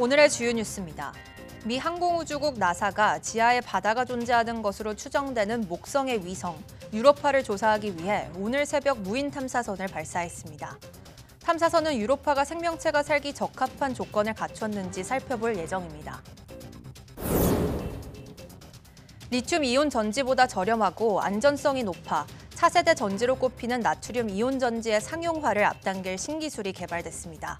오늘의 주요 뉴스입니다. 미 항공우주국 나사가 지하에 바다가 존재하는 것으로 추정되는 목성의 위성 유로파를 조사하기 위해 오늘 새벽 무인 탐사선을 발사했습니다. 탐사선은 유로파가 생명체가 살기 적합한 조건을 갖췄는지 살펴볼 예정입니다. 리튬 이온 전지보다 저렴하고 안전성이 높아 차세대 전지로 꼽히는 나트륨 이온 전지의 상용화를 앞당길 신기술이 개발됐습니다.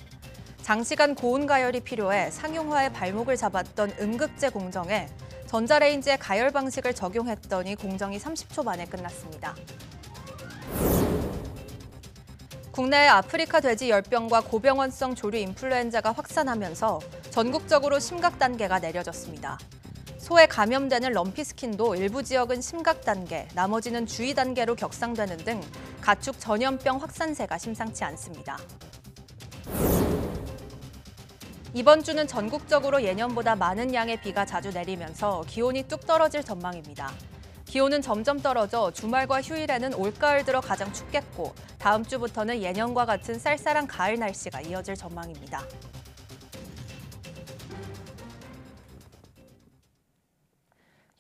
장시간 고온 가열이 필요해 상용화의 발목을 잡았던 음극재 공정에 전자레인지의 가열 방식을 적용했더니 공정이 30초 만에 끝났습니다. 국내에 아프리카 돼지 열병과 고병원성 조류 인플루엔자가 확산하면서 전국적으로 심각 단계가 내려졌습니다. 소에 감염되는 럼피스킨도 일부 지역은 심각 단계, 나머지는 주의 단계로 격상되는 등 가축 전염병 확산세가 심상치 않습니다. 이번 주는 전국적으로 예년보다 많은 양의 비가 자주 내리면서 기온이 뚝 떨어질 전망입니다. 기온은 점점 떨어져 주말과 휴일에는 올가을 들어 가장 춥겠고 다음 주부터는 예년과 같은 쌀쌀한 가을 날씨가 이어질 전망입니다.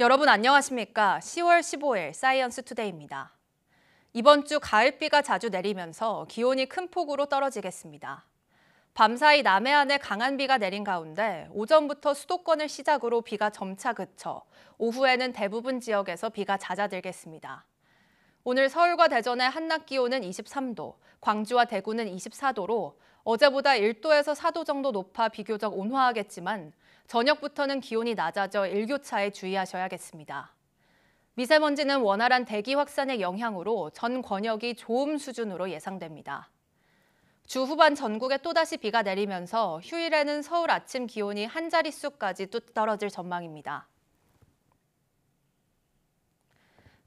여러분 안녕하십니까? 10월 15일 사이언스 투데이입니다. 이번 주 가을비가 자주 내리면서 기온이 큰 폭으로 떨어지겠습니다. 밤사이 남해안에 강한 비가 내린 가운데 오전부터 수도권을 시작으로 비가 점차 그쳐 오후에는 대부분 지역에서 비가 잦아들겠습니다. 오늘 서울과 대전의 한낮 기온은 23도, 광주와 대구는 24도로 어제보다 1도에서 4도 정도 높아 비교적 온화하겠지만 저녁부터는 기온이 낮아져 일교차에 주의하셔야겠습니다. 미세먼지는 원활한 대기 확산의 영향으로 전 권역이 좋음 수준으로 예상됩니다. 주 후반 전국에 또다시 비가 내리면서 휴일에는 서울 아침 기온이 한 자릿수까지 뚝 떨어질 전망입니다.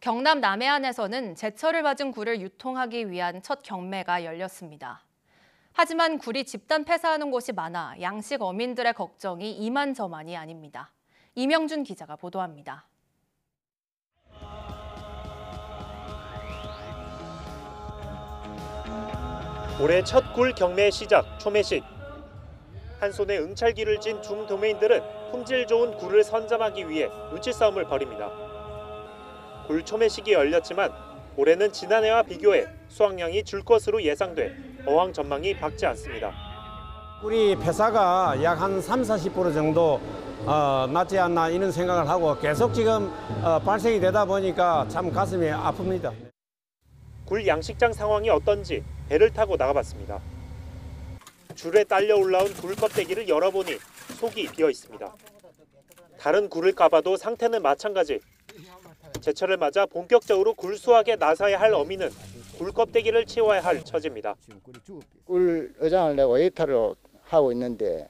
경남 남해안에서는 제철을 맞은 굴을 유통하기 위한 첫 경매가 열렸습니다. 하지만 굴이 집단 폐사하는 곳이 많아 양식 어민들의 걱정이 이만저만이 아닙니다. 이명준 기자가 보도합니다. 올해 첫 굴 경매 시작 초매식. 한 손에 응찰기를 쥔 중 도매인들은 품질 좋은 굴을 선점하기 위해 눈치 싸움을 벌입니다. 굴 초매식이 열렸지만 올해는 지난해와 비교해 수확량이 줄 것으로 예상돼 어항 전망이 밝지 않습니다. 우리 폐사가 약 한 3, 40% 정도 어, 낮지 않나 이런 생각을 하고 계속 지금 어, 발생이 되다 보니까 참 가슴이 아픕니다. 굴 양식장 상황이 어떤지 배를 타고 나가봤습니다. 줄에 딸려 올라온 굴 껍데기를 열어보니 속이 비어 있습니다. 다른 굴을 까봐도 상태는 마찬가지. 제철을 맞아 본격적으로 굴 수확에 나서야 할 어민은 굴 껍데기를 치워야 할 처지입니다. 꿀 어장을 내고 에이타로 하고 있는데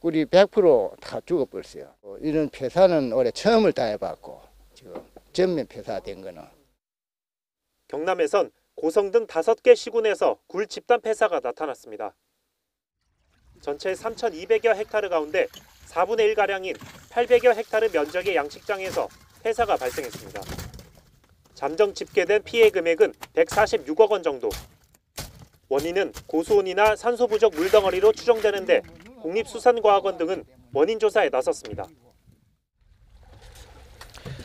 꿀이 100%다 죽어버렸어요. 어, 이런 폐사는 올해 처음을 당해봤고 지금 전면 폐사된 거는 경남에선 고성 등 다섯 개 시군에서 굴 집단 폐사가 나타났습니다. 전체 3,200여 헥타르 가운데 4분의 1가량인 800여 헥타르 면적의 양식장에서 폐사가 발생했습니다. 잠정 집계된 피해 금액은 146억 원 정도. 원인은 고수온이나 산소 부족 물덩어리로 추정되는데 국립수산과학원 등은 원인 조사에 나섰습니다.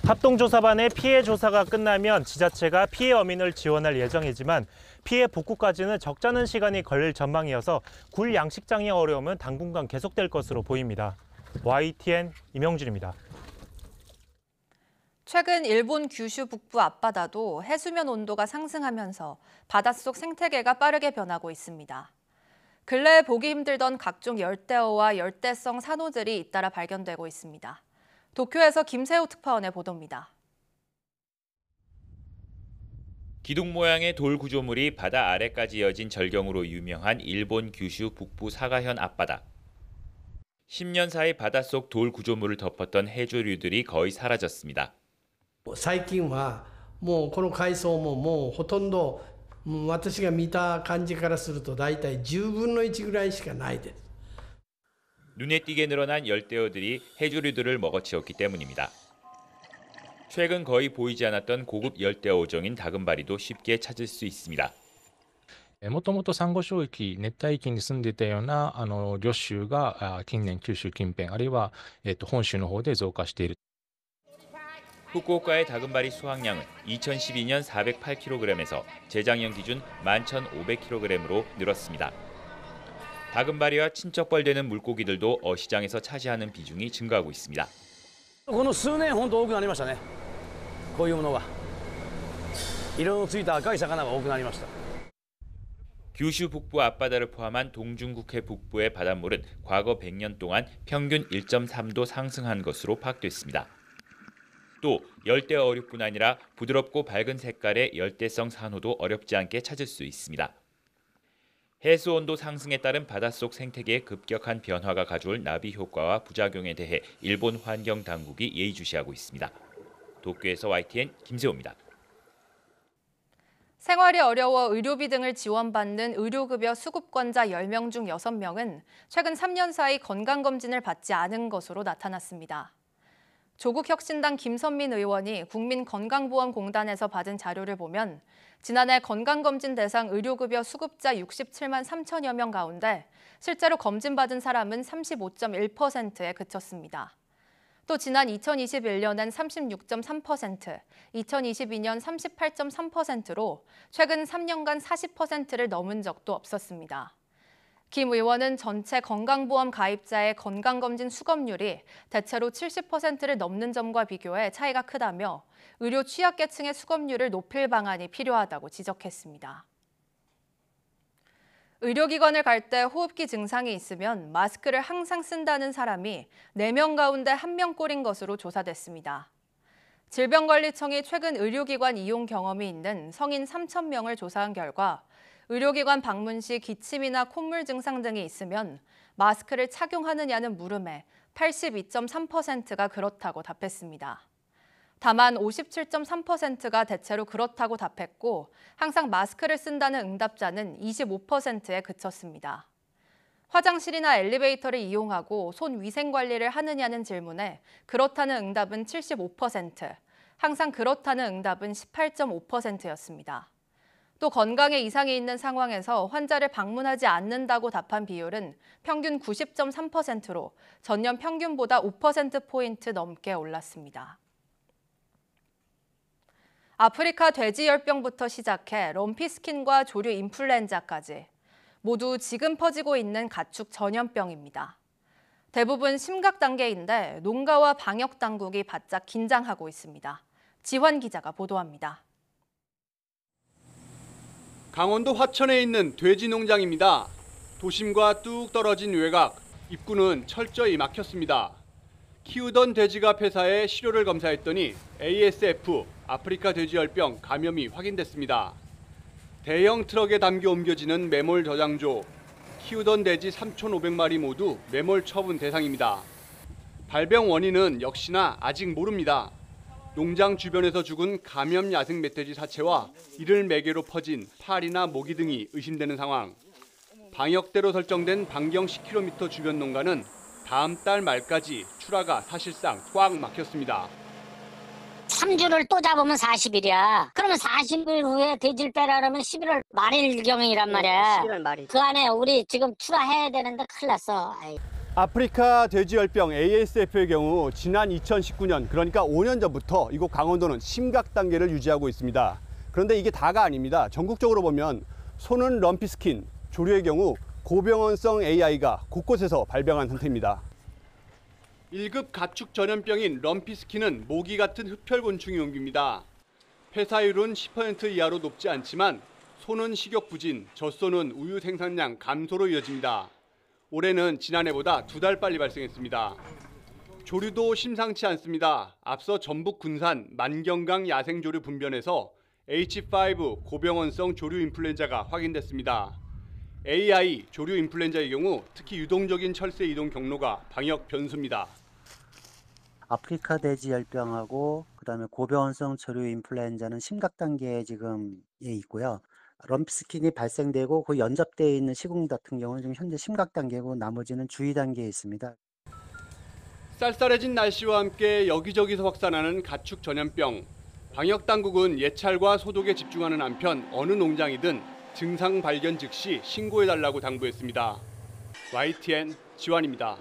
합동조사반의 피해 조사가 끝나면 지자체가 피해 어민을 지원할 예정이지만 피해 복구까지는 적잖은 시간이 걸릴 전망이어서 굴 양식장의 어려움은 당분간 계속될 것으로 보입니다. YTN 임영준입니다. 최근 일본 규슈 북부 앞바다도 해수면 온도가 상승하면서 바닷속 생태계가 빠르게 변하고 있습니다. 근래에 보기 힘들던 각종 열대어와 열대성 산호들이 잇따라 발견되고 있습니다. 도쿄에서 김세호 특파원의 보도입니다. 기둥 모양의 돌 구조물이 바다 아래까지 이어진 절경으로 유명한 일본 규슈 북부 사가현 앞바다. 10년 사이 바닷속 돌 구조물을 덮었던 해조류들이 거의 사라졌습니다. 最近はもうこの海藻ももうほとんどうん私が見た感じからすると大体10分の1ぐらいしかないです。 눈에 띄게 늘어난 열대어들이 해조류들을 먹어치웠기 때문입니다. 최근 거의 보이지 않았던 고급 열대어 어종인 다금바리도 쉽게 찾을 수 있습니다. えーもともとサンゴ礁域、熱帯域に住んでいたようなあの魚種があ近年、九州近辺、あるいは、えーと本州の方で増加している。 후쿠오카의 다금바리 수확량은 2012년 408kg에서 재작년 기준 11,500kg으로 늘었습니다. 다금바리와 친척벌되는 물고기들도 어시장에서 차지하는 비중이 증가하고 있습니다. この数年本当多くなりましたねこういうものが色のついた赤い魚が多くなりました 규슈 북부 앞바다를 포함한 동중국해 북부의 바닷물은 과거 100년 동안 평균 1.3도 상승한 것으로 파악됐습니다. 또 열대 어류뿐 아니라 부드럽고 밝은 색깔의 열대성 산호도 어렵지 않게 찾을 수 있습니다. 해수 온도 상승에 따른 바닷속 생태계의 급격한 변화가 가져올 나비 효과와 부작용에 대해 일본 환경 당국이 예의주시하고 있습니다. 도쿄에서 YTN 김세호입니다. 생활이 어려워 의료비 등을 지원받는 의료급여 수급권자 10명 중 6명은 최근 3년 사이 건강검진을 받지 않은 것으로 나타났습니다. 조국혁신당 김선민 의원이 국민건강보험공단에서 받은 자료를 보면 지난해 건강검진 대상 의료급여 수급자 67만 3천여 명 가운데 실제로 검진받은 사람은 35.1%에 그쳤습니다. 또 지난 2021년엔 36.3%, 2022년 38.3%로 최근 3년간 40%를 넘은 적도 없었습니다. 김 의원은 전체 건강보험 가입자의 건강검진 수검률이 대체로 70%를 넘는 점과 비교해 차이가 크다며 의료 취약계층의 수검률을 높일 방안이 필요하다고 지적했습니다. 의료기관을 갈 때 호흡기 증상이 있으면 마스크를 항상 쓴다는 사람이 4명 가운데 1명꼴인 것으로 조사됐습니다. 질병관리청이 최근 의료기관 이용 경험이 있는 성인 3,000명을 조사한 결과 의료기관 방문 시 기침이나 콧물 증상 등이 있으면 마스크를 착용하느냐는 물음에 82.3%가 그렇다고 답했습니다. 다만 57.3%가 대체로 그렇다고 답했고 항상 마스크를 쓴다는 응답자는 25%에 그쳤습니다. 화장실이나 엘리베이터를 이용하고 손 위생 관리를 하느냐는 질문에 그렇다는 응답은 75%, 항상 그렇다는 응답은 18.5%였습니다. 또 건강에 이상이 있는 상황에서 환자를 방문하지 않는다고 답한 비율은 평균 90.3%로 전년 평균보다 5%포인트 넘게 올랐습니다. 아프리카 돼지열병부터 시작해 럼피스킨과 조류 인플루엔자까지 모두 지금 퍼지고 있는 가축 전염병입니다. 대부분 심각 단계인데 농가와 방역 당국이 바짝 긴장하고 있습니다. 지환 기자가 보도합니다. 강원도 화천에 있는 돼지 농장입니다. 도심과 뚝 떨어진 외곽, 입구는 철저히 막혔습니다. 키우던 돼지가 폐사해 시료를 검사했더니 ASF 아프리카 돼지열병 감염이 확인됐습니다. 대형 트럭에 담겨 옮겨지는 매몰 저장조, 키우던 돼지 3,500마리 모두 매몰 처분 대상입니다. 발병 원인은 역시나 아직 모릅니다. 농장 주변에서 죽은 감염 야생 멧돼지 사체와 이를 매개로 퍼진 파리나 모기 등이 의심되는 상황. 방역대로 설정된 반경 10km 주변 농가는 다음 달 말까지 출하가 사실상 꽉 막혔습니다. 3주를 또 잡으면 40일이야. 그러면 40일 후에 돼지를 빼라그러면 11월 말일경이란 말이야. 11월 말일. 그 안에 우리 지금 출하해야 되는데 큰일 났어. 아이. 아프리카 돼지열병 ASF의 경우 지난 2019년 그러니까 5년 전부터 이곳 강원도는 심각 단계를 유지하고 있습니다. 그런데 이게 다가 아닙니다. 전국적으로 보면 소는 럼피스킨, 조류의 경우 고병원성 AI가 곳곳에서 발병한 상태입니다. 1급 가축 전염병인 럼피스킨은 모기 같은 흡혈곤충이 옮깁니다. 폐사율은 10% 이하로 높지 않지만 소는 식욕 부진, 젖소는 우유 생산량 감소로 이어집니다. 올해는 지난해보다 두 달 빨리 발생했습니다. 조류도 심상치 않습니다. 앞서 전북 군산 만경강 야생조류 분변에서 H5 고병원성 조류 인플루엔자가 확인됐습니다. AI 조류 인플루엔자의 경우 특히 유동적인 철새 이동 경로가 방역 변수입니다. 아프리카 돼지 열병하고 그다음에 고병원성 조류 인플루엔자는 심각 단계에 지금 예 있고요. 럼피스킨이 발생되고 그 연접되어 있는 시국 같은 경우는 지금 현재 심각 단계고 나머지는 주의 단계에 있습니다. 쌀쌀해진 날씨와 함께 여기저기서 확산하는 가축 전염병. 방역 당국은 예찰과 소독에 집중하는 한편 어느 농장이든 증상 발견 즉시 신고해달라고 당부했습니다. YTN 지환입니다.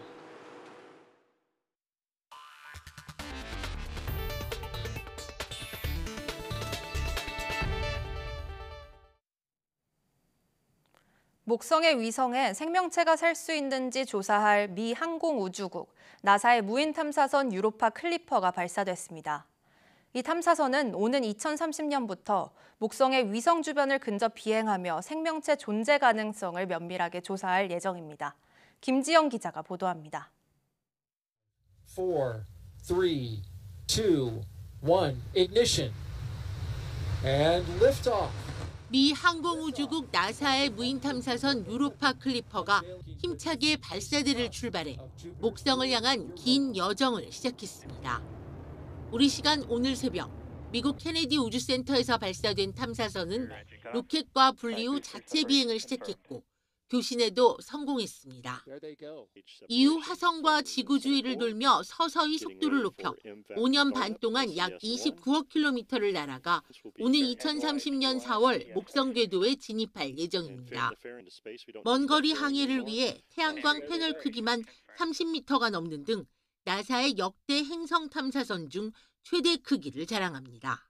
목성의 위성에 생명체가 살 수 있는지 조사할 미 항공우주국 나사의 무인 탐사선 유로파 클리퍼가 발사됐습니다. 이 탐사선은 오는 2030년부터 목성의 위성 주변을 근접 비행하며 생명체 존재 가능성을 면밀하게 조사할 예정입니다. 김지영 기자가 보도합니다. 4, 3, 2, 1, ignition. And liftoff. 미 항공우주국 나사의 무인 탐사선 유로파 클리퍼가 힘차게 발사대를 출발해 목성을 향한 긴 여정을 시작했습니다. 우리 시간 오늘 새벽 미국 케네디 우주센터에서 발사된 탐사선은 로켓과 분리 후 자체 비행을 시작했고 교신에도 성공했습니다. 이후 화성과 지구 주위를 돌며 서서히 속도를 높여 5년 반 동안 약 29억 킬로미터를 날아가 오는 2030년 4월 목성 궤도에 진입할 예정입니다. 먼 거리 항해를 위해 태양광 패널 크기만 30m가 넘는 등 나사의 역대 행성 탐사선 중 최대 크기를 자랑합니다.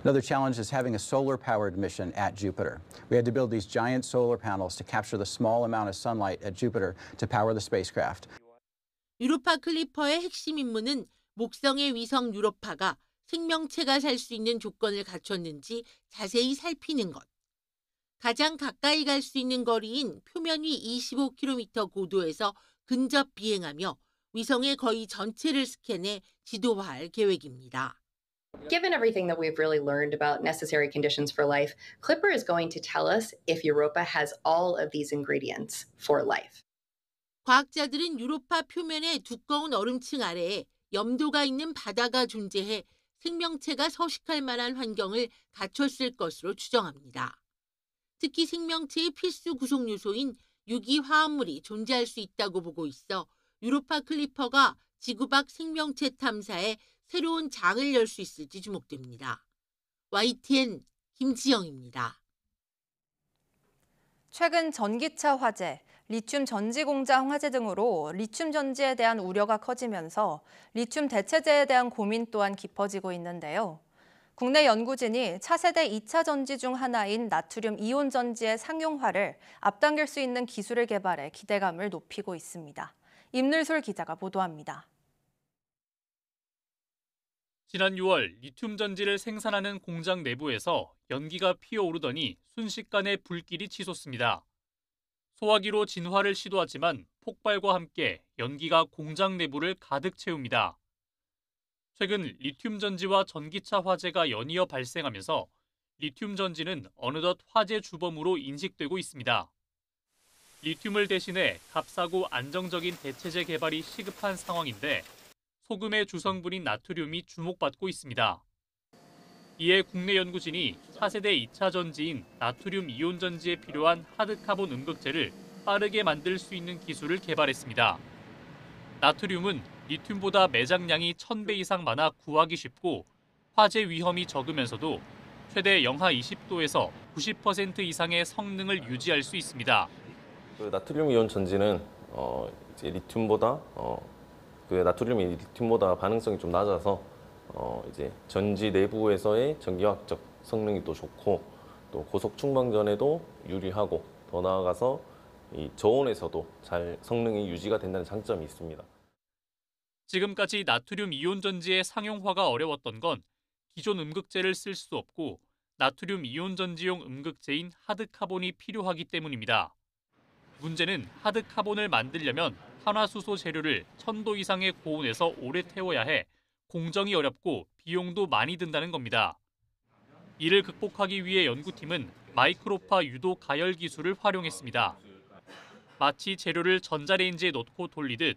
Another challenge is having a solar powered mission at Jupiter. We had to build these giant solar panels to capture the small amount of sunlight at Jupiter to power the spacecraft. 유로파 클리퍼의 핵심 임무는 목성의 위성 유로파가 생명체가 살 수 있는 조건을 갖췄는지 자세히 살피는 것. 가장 가까이 갈 수 있는 거리인 표면 위 25km 고도에서 근접 비행하며 위성의 거의 전체를 스캔해 지도화할 계획입니다. Given everything that we've really learned about necessary conditions for life, Clipper is going to tell us if Europa has all of these ingredients for life. 과학자들은 유로파 표면의 두꺼운 얼음층 아래에 염도가 있는 바다가 존재해 생명체가 서식할 만한 환경을 갖췄을 것으로 추정합니다. 특히 생명체의 필수 구성 요소인 유기 화합물이 존재할 수 있다고 보고 있어 유로파 클리퍼가 지구 밖 생명체 탐사에 새로운 장을 열 수 있을지 주목됩니다. YTN 김지영입니다. 최근 전기차 화재, 리튬 전지 공장 화재 등으로 리튬 전지에 대한 우려가 커지면서 리튬 대체제에 대한 고민 또한 깊어지고 있는데요. 국내 연구진이 차세대 2차 전지 중 하나인 나트륨 이온 전지의 상용화를 앞당길 수 있는 기술을 개발해 기대감을 높이고 있습니다. 임늘솔 기자가 보도합니다. 지난 6월 리튬 전지를 생산하는 공장 내부에서 연기가 피어오르더니 순식간에 불길이 치솟습니다. 소화기로 진화를 시도하지만 폭발과 함께 연기가 공장 내부를 가득 채웁니다. 최근 리튬 전지와 전기차 화재가 연이어 발생하면서 리튬 전지는 어느덧 화재 주범으로 인식되고 있습니다. 리튬을 대신해 값싸고 안정적인 대체제 개발이 시급한 상황인데 소금의 주성분인 나트륨이 주목받고 있습니다. 이에 국내 연구진이 차세대 2차 전지인 나트륨 이온 전지에 필요한 하드카본 음극재를 빠르게 만들 수 있는 기술을 개발했습니다. 나트륨은 리튬보다 매장량이 1000배 이상 많아 구하기 쉽고 화재 위험이 적으면서도 최대 영하 20도에서 90% 이상의 성능을 유지할 수 있습니다. 그 나트륨 이온 전지는 어, 리튬보다 어, 그 나트륨이 리튬보다 반응성이 좀 낮아서 어, 이제 전지 내부에서의 전기화학적 성능이 또 좋고 또 고속 충방전에도 유리하고 더 나아가서 이 저온에서도 잘 성능이 유지가 된다는 장점이 있습니다. 지금까지 나트륨 이온 전지의 상용화가 어려웠던 건 기존 음극재를 쓸 수 없고 나트륨 이온 전지용 음극재인 하드카본이 필요하기 때문입니다. 문제는 하드카본을 만들려면 탄화수소 재료를 1000도 이상의 고온에서 오래 태워야 해 공정이 어렵고 비용도 많이 든다는 겁니다. 이를 극복하기 위해 연구팀은 마이크로파 유도 가열 기술을 활용했습니다. 마치 재료를 전자레인지에 넣고 돌리듯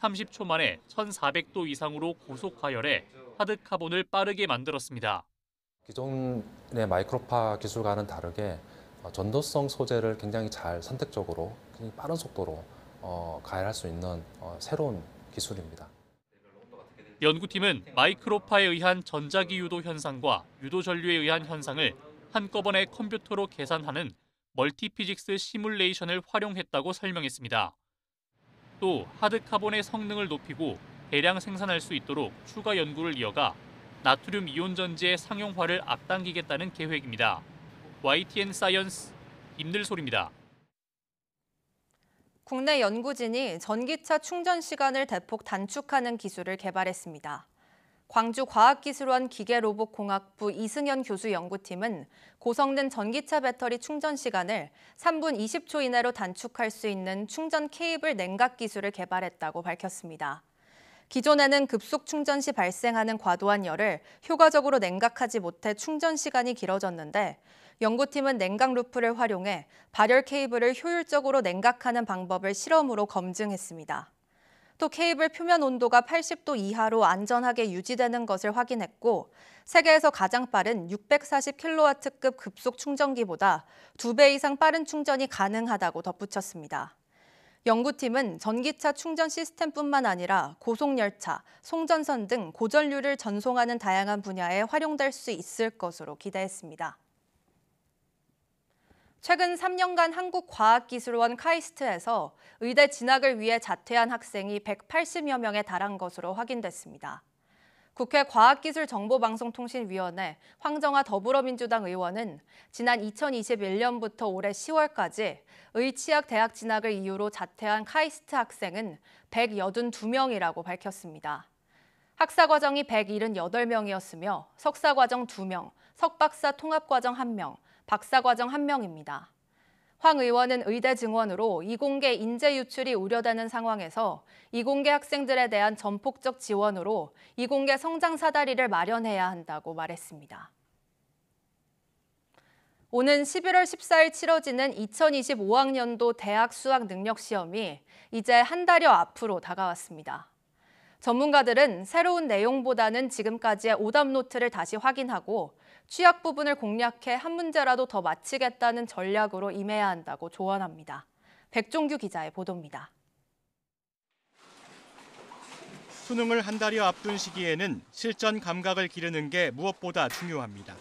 30초 만에 1400도 이상으로 고속 가열해 하드 카본을 빠르게 만들었습니다. 기존의 마이크로파 기술과는 다르게 어, 전도성 소재를 굉장히 잘 선택적으로 빠른 속도로 어, 가열할 수 있는 어, 새로운 기술입니다. 연구팀은 마이크로파에 의한 전자기 유도 현상과 유도 전류에 의한 현상을 한꺼번에 컴퓨터로 계산하는 multiphysics 시뮬레이션을 활용했다고 설명했습니다. 또 hard carbon의 성능을 높이고 대량 생산할 수 있도록 추가 연구를 이어가 나트륨 이온 전지의 상용화를 앞당기겠다는 계획입니다. YTN 사이언스 임들솔입니다. 국내 연구진이 전기차 충전 시간을 대폭 단축하는 기술을 개발했습니다. 광주과학기술원 기계로봇공학부 이승현 교수 연구팀은 고성능 전기차 배터리 충전 시간을 3분 20초 이내로 단축할 수 있는 충전 케이블 냉각 기술을 개발했다고 밝혔습니다. 기존에는 급속 충전 시 발생하는 과도한 열을 효과적으로 냉각하지 못해 충전 시간이 길어졌는데 연구팀은 냉각 루프를 활용해 발열 케이블을 효율적으로 냉각하는 방법을 실험으로 검증했습니다. 또 케이블 표면 온도가 80도 이하로 안전하게 유지되는 것을 확인했고 세계에서 가장 빠른 640kW급 급속 충전기보다 2배 이상 빠른 충전이 가능하다고 덧붙였습니다. 연구팀은 전기차 충전 시스템뿐만 아니라 고속열차, 송전선 등 고전류를 전송하는 다양한 분야에 활용될 수 있을 것으로 기대했습니다. 최근 3년간 한국과학기술원 카이스트에서 의대 진학을 위해 자퇴한 학생이 180여 명에 달한 것으로 확인됐습니다. 국회 과학기술정보방송통신위원회 황정아 더불어민주당 의원은 지난 2021년부터 올해 10월까지 의치학 대학 진학을 이유로 자퇴한 카이스트 학생은 182명이라고 밝혔습니다. 학사과정이 178명이었으며 석사과정 2명, 석박사 통합과정 1명, 박사과정 1명입니다. 황 의원은 의대 증원으로 이공계 인재 유출이 우려되는 상황에서 이공계 학생들에 대한 전폭적 지원으로 이공계 성장 사다리를 마련해야 한다고 말했습니다. 오는 11월 14일 치러지는 2025학년도 대학 수학 능력 시험이 이제 한 달여 앞으로 다가왔습니다. 전문가들은 새로운 내용보다는 지금까지의 오답 노트를 다시 확인하고 취약 부분을 공략해 한 문제라도 더 맞히겠다는 전략으로 임해야 한다고 조언합니다. 백종규 기자의 보도입니다. 수능을 한 달여 앞둔 시기에는 실전 감각을 기르는 게 무엇보다 중요합니다.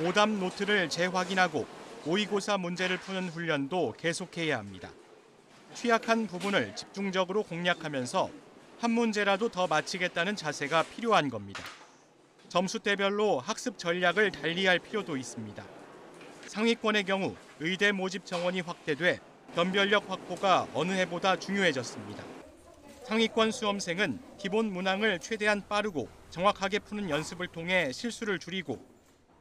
오답 노트를 재확인하고 모의고사 문제를 푸는 훈련도 계속해야 합니다. 취약한 부분을 집중적으로 공략하면서 한 문제라도 더 맞히겠다는 자세가 필요한 겁니다. 점수대별로 학습 전략을 달리할 필요도 있습니다. 상위권의 경우 의대 모집 정원이 확대돼 변별력 확보가 어느 해보다 중요해졌습니다. 상위권 수험생은 기본 문항을 최대한 빠르고 정확하게 푸는 연습을 통해 실수를 줄이고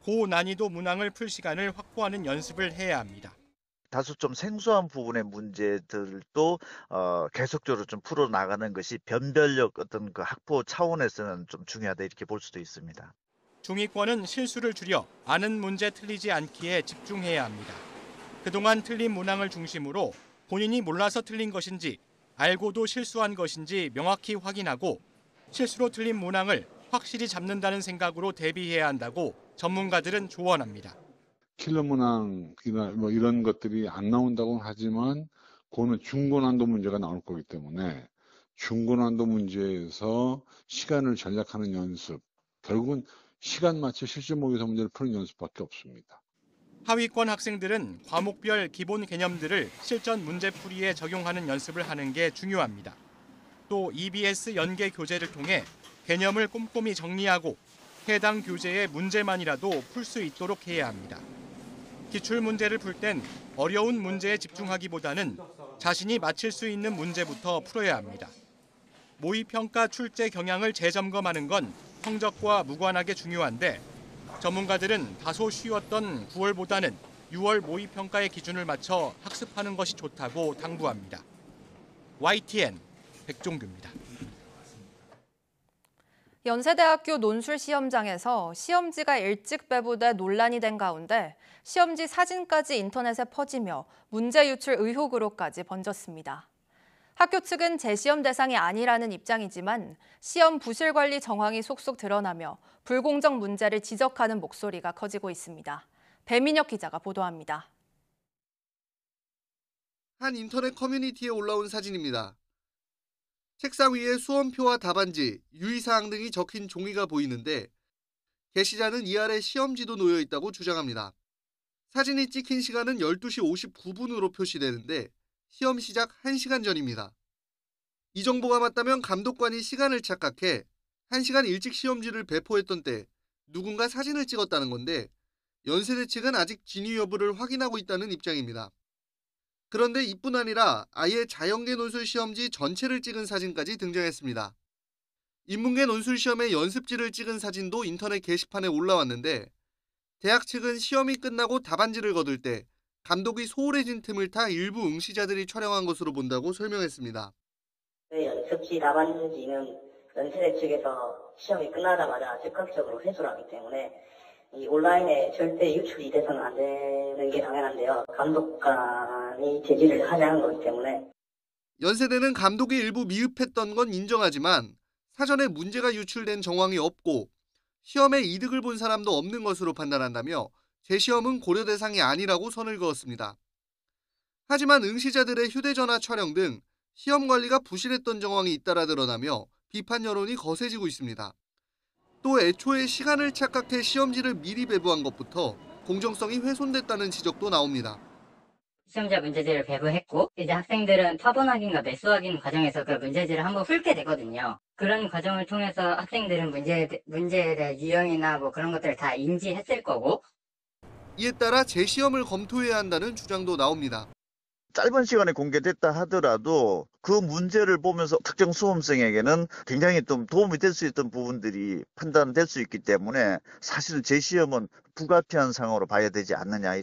고난이도 문항을 풀 시간을 확보하는 연습을 해야 합니다. 다소 좀 생소한 부분의 문제들도 어, 계속적으로 좀 풀어 나가는 것이 변별력 어떤 그 학부 차원에서는 좀 중요하다 이렇게 볼 수도 있습니다. 중위권은 실수를 줄여 아는 문제 틀리지 않기에 집중해야 합니다. 그동안 틀린 문항을 중심으로 본인이 몰라서 틀린 것인지 알고도 실수한 것인지 명확히 확인하고 실수로 틀린 문항을 확실히 잡는다는 생각으로 대비해야 한다고 전문가들은 조언합니다. 킬러 문항이나 뭐 이런 것들이 안 나온다고 하지만 그거는 중고난도 문제가 나올 거기 때문에 중고난도 문제에서 시간을 전략하는 연습 결국은 시간 맞춰 실제 모의고사 문제를 푸는 연습밖에 없습니다. 하위권 학생들은 과목별 기본 개념들을 실전 문제풀이에 적용하는 연습을 하는 게 중요합니다. 또 EBS 연계 교재를 통해 개념을 꼼꼼히 정리하고 해당 교재의 문제만이라도 풀 수 있도록 해야 합니다. 기출 문제를 풀 땐 어려운 문제에 집중하기보다는 자신이 맞힐 수 있는 문제부터 풀어야 합니다. 모의평가 출제 경향을 재점검하는 건 성적과 무관하게 중요한데 전문가들은 다소 쉬웠던 9월보다는 6월 모의평가의 기준을 맞춰 학습하는 것이 좋다고 당부합니다. YTN 백종규입니다. 연세대학교 논술 시험장에서 시험지가 일찍 배부돼 논란이 된 가운데 시험지 사진까지 인터넷에 퍼지며 문제 유출 의혹으로까지 번졌습니다. 학교 측은 재시험 대상이 아니라는 입장이지만 시험 부실 관리 정황이 속속 드러나며 불공정 문제를 지적하는 목소리가 커지고 있습니다. 배민혁 기자가 보도합니다. 한 인터넷 커뮤니티에 올라온 사진입니다. 책상 위에 수험표와 답안지, 유의사항 등이 적힌 종이가 보이는데 게시자는 이 아래 시험지도 놓여 있다고 주장합니다. 사진이 찍힌 시간은 12시 59분으로 표시되는데 시험 시작 1시간 전입니다. 이 정보가 맞다면 감독관이 시간을 착각해 1시간 일찍 시험지를 배포했던 때 누군가 사진을 찍었다는 건데 연세대 측은 아직 진위 여부를 확인하고 있다는 입장입니다. 그런데 이뿐 아니라 아예 자연계 논술 시험지 전체를 찍은 사진까지 등장했습니다. 인문계 논술 시험의 연습지를 찍은 사진도 인터넷 게시판에 올라왔는데 대학 측은 시험이 끝나고 답안지를 거둘 때 감독이 소홀해진 틈을 타 일부 응시자들이 촬영한 것으로 본다고 설명했습니다. 네, 연습지 답안지는 연세대 측에서 시험이 끝나자마자 즉각적으로 회수를 하기 때문에 이 온라인에 절대 유출이 돼서는 안 되는 게 당연한데요. 감독관이 제지를 않은 거기 때문에 연세대는 감독이 일부 미흡했던 건 인정하지만 사전에 문제가 유출된 정황이 없고 시험에 이득을 본 사람도 없는 것으로 판단한다며 재시험은 고려 대상이 아니라고 선을 그었습니다. 하지만 응시자들의 휴대전화 촬영 등 시험 관리가 부실했던 정황이 잇따라 드러나며 비판 여론이 거세지고 있습니다. 또 애초에 시간을 착각해 시험지를 미리 배부한 것부터 공정성이 훼손됐다는 지적도 나옵니다. 시험자 문제지를 배부했고 이제 학생들은 터본 확인과 매수 확인 과정에서 그 문제지를 한번 훑게 되거든요. 그런 과정을 통해서 학생들은 문제, 문제에 대한 유형이나 뭐 그런 것들을 다 인지했을 거고 이에 따라 재시험을 검토해야 한다는 주장도 나옵니다. 짧은 시간에 공개됐다 하더라도 그 문제를 보면서 특정 수험생에게는 굉장히 좀 도움이 될 수 있던 부분들이 판단될 수 있기 때문에 사실은 재시험은 불가피한 상황으로 봐야 되지 않느냐.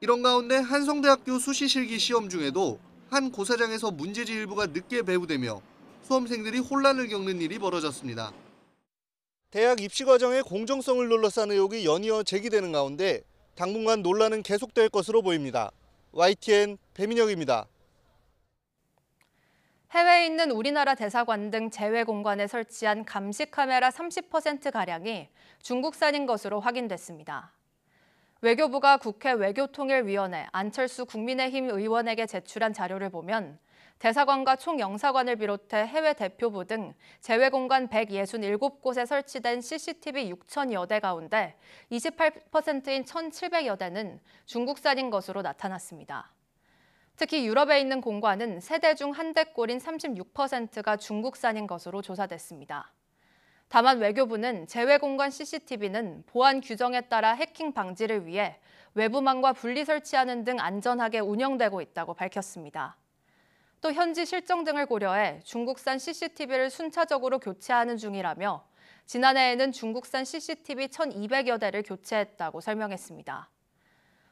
이런 가운데 한성대학교 수시실기 시험 중에도 한 고사장에서 문제지 일부가 늦게 배부되며 수험생들이 혼란을 겪는 일이 벌어졌습니다. 대학 입시 과정의 공정성을 둘러싼 의혹이 연이어 제기되는 가운데 당분간 논란은 계속될 것으로 보입니다. YTN 배민혁입니다. 해외에 있는 우리나라 대사관 등 제외 공간에 설치한 감시 카메라 30%가량이 중국산인 것으로 확인됐습니다. 외교부가 국회 외교통일위원회 안철수 국민의힘 의원에게 제출한 자료를 보면 대사관과 총영사관을 비롯해 해외 대표부 등 제외 공간 167곳에 설치된 CCTV 6천여 대 가운데 28%인 1,700여 대는 중국산인 것으로 나타났습니다. 특히 유럽에 있는 공관은 세대 중 한 대꼴인 36%가 중국산인 것으로 조사됐습니다. 다만 외교부는 제외 공간 CCTV는 보안 규정에 따라 해킹 방지를 위해 외부망과 분리 설치하는 등 안전하게 운영되고 있다고 밝혔습니다. 또 현지 실정 등을 고려해 중국산 CCTV를 순차적으로 교체하는 중이라며 지난해에는 중국산 CCTV 1,200여 대를 교체했다고 설명했습니다.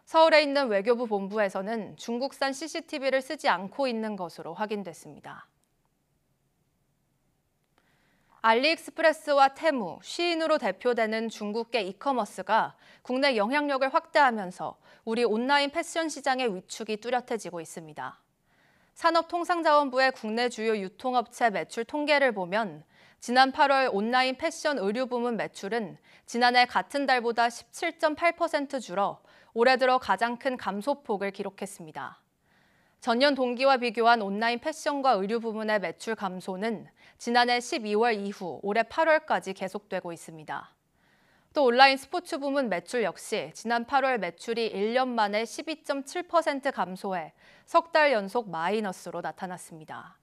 서울에 있는 외교부 본부에서는 중국산 CCTV를 쓰지 않고 있는 것으로 확인됐습니다. 알리익스프레스와 테무, 쉬인으로 대표되는 중국계 이커머스가 국내 영향력을 확대하면서 우리 온라인 패션 시장의 위축이 뚜렷해지고 있습니다. 산업통상자원부의 국내 주요 유통업체 매출 통계를 보면 지난 8월 온라인 패션 의류 부문 매출은 지난해 같은 달보다 17.8% 줄어 올해 들어 가장 큰 감소폭을 기록했습니다. 전년 동기와 비교한 온라인 패션과 의류 부문의 매출 감소는 지난해 12월 이후 올해 8월까지 계속되고 있습니다. 또 온라인 스포츠 부문 매출 역시 지난 8월 매출이 1년 만에 12.7% 감소해 석 달 연속 마이너스로 나타났습니다.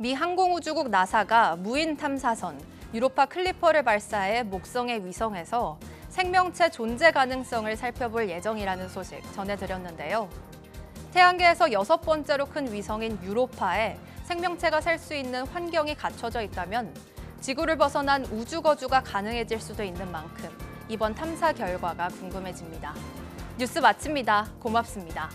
미 항공우주국 나사가 무인 탐사선 유로파 클리퍼를 발사해 목성의 위성에서 생명체 존재 가능성을 살펴볼 예정이라는 소식 전해드렸는데요. 태양계에서 여섯 번째로 큰 위성인 유로파에 생명체가 살 수 있는 환경이 갖춰져 있다면 지구를 벗어난 우주 거주가 가능해질 수도 있는 만큼 이번 탐사 결과가 궁금해집니다. 뉴스 마칩니다. 고맙습니다.